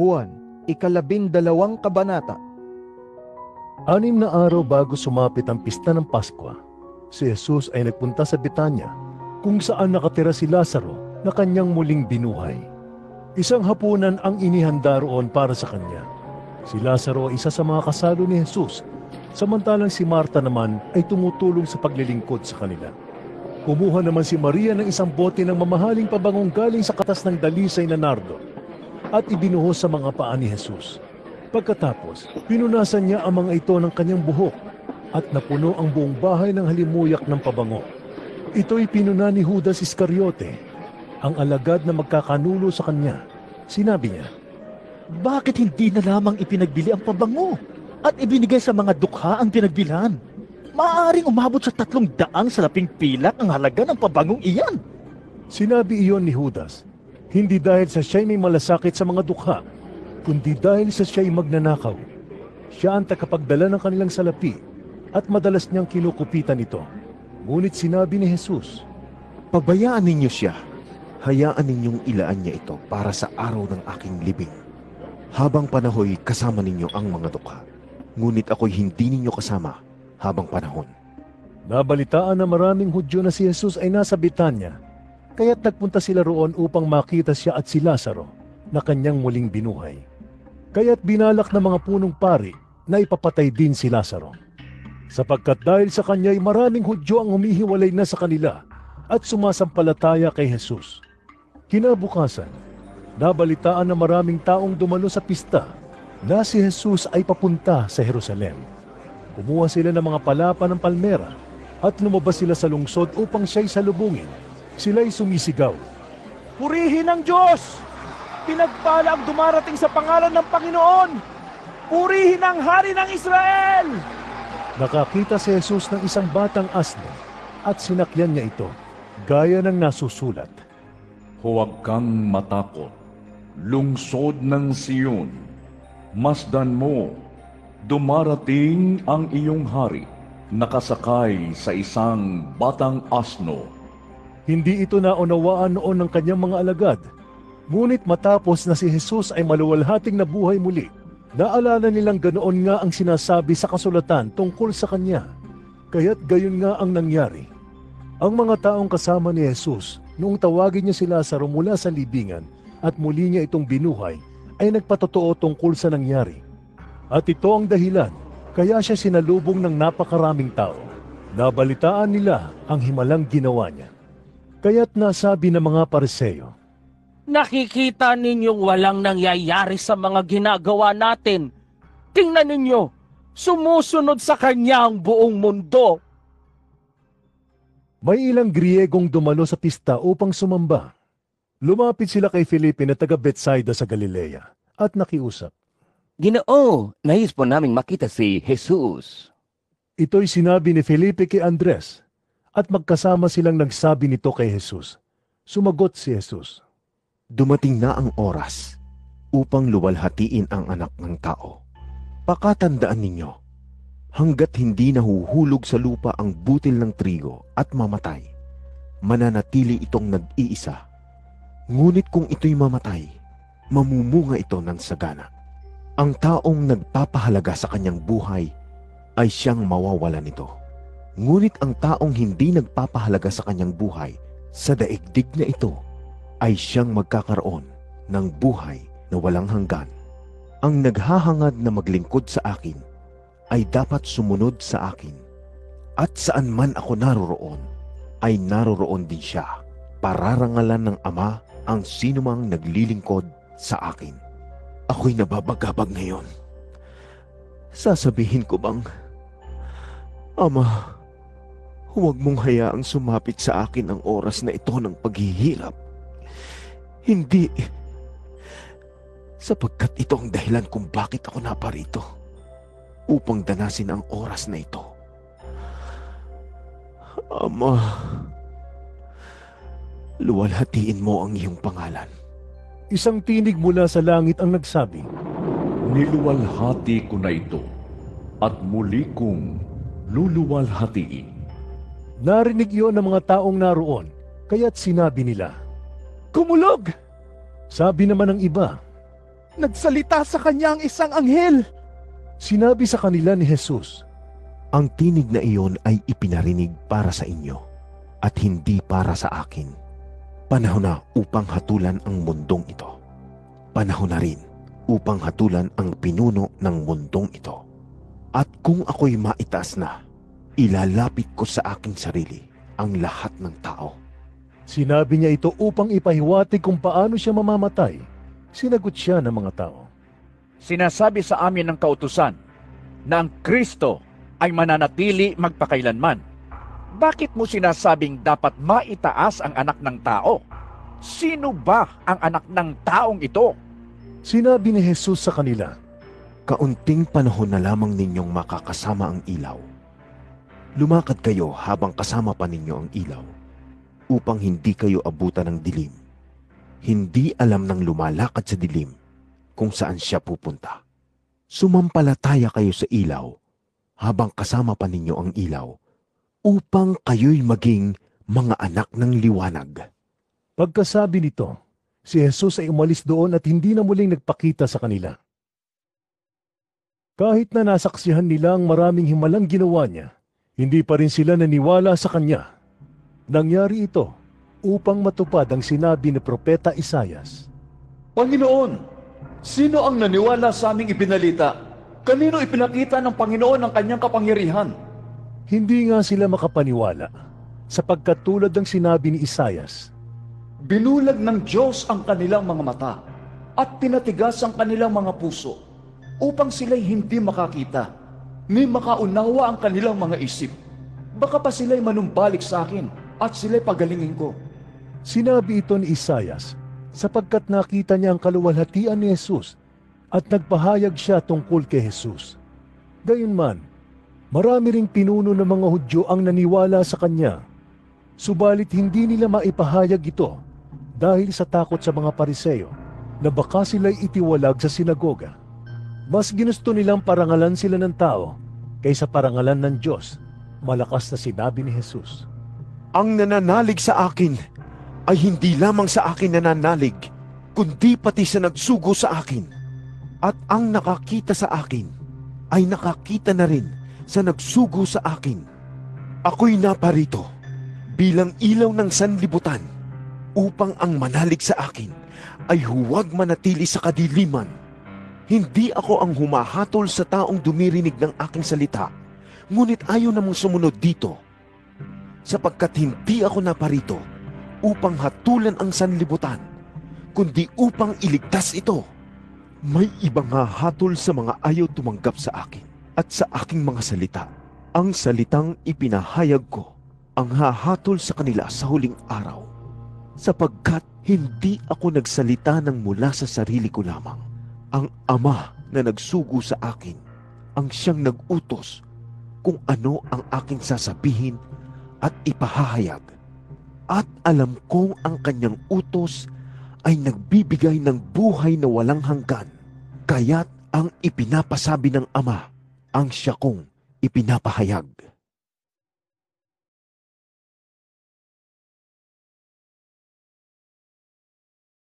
Juan, ikalabindalawang kabanata. Anim na araw bago sumapit ang pista ng Paskwa, si Jesus ay nagpunta sa Betanya, kung saan nakatira si Lazaro na kanyang muling binuhay. Isang hapunan ang inihanda roon para sa kanya. Si Lazaro ay isa sa mga kasalo ni Jesus, samantalang si Marta naman ay tumutulong sa paglilingkod sa kanila. Kumuha naman si Maria ng isang bote ng mamahaling pabangong galing sa katas ng dalisay na nardo at ibinuhos sa mga paa ni Jesus. Pagkatapos, pinunasan niya ang mga ito ng kanyang buhok at napuno ang buong bahay ng halimuyak ng pabango. Ito'y pinuna ni Judas Iscariote, ang alagad na magkakanulo sa kanya. Sinabi niya, Bakit hindi na lamang ipinagbili ang pabango at ibinigay sa mga dukha ang pinagbilhan? Maaaring umabot sa tatlong daang salaping pilak ang halaga ng pabangong iyan. Sinabi iyon ni Judas, hindi dahil sa siya'y may malasakit sa mga dukha, kundi dahil sa siya'y magnanakaw. Siya ang takapagdala ng kanilang salapi at madalas niyang kinukupitan ito. Ngunit sinabi ni Jesus, Pabayaan ninyo siya. Hayaan ninyong ilaan niya ito para sa araw ng aking libing. Habang panahoy, kasama ninyo ang mga dukha. Ngunit ako'y hindi ninyo kasama habang panahon. Nabalitaan na maraming Hudyo na si Jesus ay nasa Betanya, kaya't nagpunta sila roon upang makita siya at si Lazaro na kanyang muling binuhay. Kaya't binalak ng mga punong pari na ipapatay din si Lazaro. Sapagkat dahil sa kanya ay maraming Hudyo ang humihiwalay na sa kanila at sumasampalataya kay Jesus. Kinabukasan, nabalitaan na maraming taong dumalo sa pista na si Jesus ay papunta sa Jerusalem. Kumuha sila ng mga palapa ng palmera at lumabas sila sa lungsod upang siya'y salubungin. Sila'y sumisigaw. Purihin ang Diyos! Pinagpala ang dumarating sa pangalan ng Panginoon! Purihin ang Hari ng Israel! Nakakita si Jesus ng isang batang asno at sinakyan niya ito, gaya ng nasusulat. Huwag kang matakot, lungsod ng Siyon. Masdan mo, dumarating ang iyong hari, nakasakay sa isang batang asno. Hindi ito naunawaan noon ng kanyang mga alagad. Ngunit matapos na si Jesus ay maluwalhating nabuhay muli, naalala nilang ganoon nga ang sinasabi sa kasulatan tungkol sa kanya. Kaya't gayon nga ang nangyari. Ang mga taong kasama ni Jesus noong tawagin niya si Lazaro mula sa libingan at muli niya itong binuhay ay nagpatotoo tungkol sa nangyari. At ito ang dahilan kaya siya sinalubong ng napakaraming tao. Nabalitaan nila ang himalang ginawa niya. Kaya't nasabi ng mga pariseyo, Nakikita ninyong walang nangyayari sa mga ginagawa natin. Tingnan ninyo, sumusunod sa Kanya ang buong mundo. May ilang Griegong dumalo sa pista upang sumamba. Lumapit sila kay Felipe na taga Bethsaida sa Galilea at nakiusap. Ginoo, nais po naming makita si Jesus. Ito'y sinabi ni Felipe kay Andres at magkasama silang nagsabi nito kay Jesus. Sumagot si Jesus. Dumating na ang oras upang luwalhatiin ang anak ng tao. Pakatandaan ninyo, hanggat hindi nahuhulog sa lupa ang butil ng trigo at mamatay, mananatili itong nag-iisa. Ngunit kung ito'y mamatay, mamumunga ito ng sagana. Ang taong nagpapahalaga sa kanyang buhay ay siyang mawawala nito. Ngunit ang taong hindi nagpapahalaga sa kanyang buhay sa daigdig na ito ay siyang magkakaroon ng buhay na walang hanggan. Ang naghahangad na maglingkod sa akin ay dapat sumunod sa akin. At saan man ako naroroon, ay naroroon din siya. Pararangalan ng Ama ang sinumang naglilingkod sa akin. Ako'y nababagabag ngayon. Sasabihin ko bang, Ama, huwag mong hayaang sumapit sa akin ang oras na ito ng paghihirap. Hindi. Sapagkat ito ang dahilan kung bakit ako naparito. Upang danasin ang oras na ito. Ama, luwalhatiin mo ang iyong pangalan. Isang tinig mula sa langit ang nagsabi, Niluwalhati ko na ito, at muli kong luluwalhatiin. Narinig iyon ng mga taong naroon, kaya't sinabi nila, Kumulog! Sabi naman ng iba, Nagsalita sa kanya ang isang anghel. Sinabi sa kanila ni Jesus, Ang tinig na iyon ay ipinarinig para sa inyo at hindi para sa akin. Panahon na upang hatulan ang mundong ito. Panahon na rin upang hatulan ang pinuno ng mundong ito. At kung ako'y maitaas na, ilalapit ko sa aking sarili ang lahat ng tao. Sinabi niya ito upang ipahiwatig kung paano siya mamamatay. Sinagot siya ng mga tao. Sinasabi sa amin ng kautusan na ang Kristo ay mananatili magpakailanman. Bakit mo sinasabing dapat maitaas ang anak ng tao? Sino ba ang anak ng taong ito? Sinabi ni Jesus sa kanila, Kaunting panahon na lamang ninyong makakasama ang ilaw. Lumakad kayo habang kasama pa ninyo ang ilaw upang hindi kayo abutan ng dilim. Hindi alam ng lumalakad sa dilim kung saan siya pupunta. Sumampalataya kayo sa ilaw habang kasama pa ninyo ang ilaw upang kayo'y maging mga anak ng liwanag. Pagkasabi nito, si Jesus ay umalis doon at hindi na muling nagpakita sa kanila. Kahit na nasaksihan nila ang maraming himalang ginawa niya, hindi pa rin sila naniwala sa kanya. Nangyari ito upang matupad ang sinabi ni Propeta Isayas. Panginoon, sino ang naniwala sa aming ibinalita? Kanino ipinakita ng Panginoon ang kanyang kapangyarihan? Hindi nga sila makapaniwala sapagkat tulad ng sinabi ni Isayas, Binulag ng Diyos ang kanilang mga mata at pinatigas ang kanilang mga puso upang sila'y hindi makakita ni makaunawa ang kanilang mga isip. Baka pa sila'y manumbalik sa akin at sila'y pagalingin ko. Sinabi ito ni Isayas sapagkat nakita niya ang kaluwalhatian ni Jesus at nagpahayag siya tungkol kay Jesus. Gayunman, marami ring pinuno ng mga Hudyo ang naniwala sa kanya. Subalit hindi nila maipahayag ito dahil sa takot sa mga pariseyo na baka sila'y itiwalag sa sinagoga. Mas ginusto nilang parangalan sila ng tao kaysa parangalan ng Diyos. Malakas na sinabi ni Jesus. Ang nananalig sa akin ay hindi lamang sa akin nananalig, kundi pati sa nagsugo sa akin. At ang nakakita sa akin ay nakakita na rin sa nagsugo sa akin. Ako'y naparito bilang ilaw ng sanlibutan upang ang manalig sa akin ay huwag manatili sa kadiliman. Hindi ako ang humahatol sa taong dumirinig ng aking salita, ngunit ayaw namang sumunod dito sapagkat hindi ako naparito upang hatulan ang sanlibutan, kundi upang iligtas ito. May ibang hahatol sa mga ayaw tumanggap sa akin at sa aking mga salita. Ang salitang ipinahayag ko ang hahatol sa kanila sa huling araw. Sapagkat hindi ako nagsalita ng mula sa sarili ko lamang. Ang Ama na nagsugo sa akin ang siyang nag-utos kung ano ang aking sasabihin at ipahahayag. At alam kong ang kanyang utos ay nagbibigay ng buhay na walang hanggan. Kaya't ang ipinapasabi ng Ama ang siya kong ipinapahayag.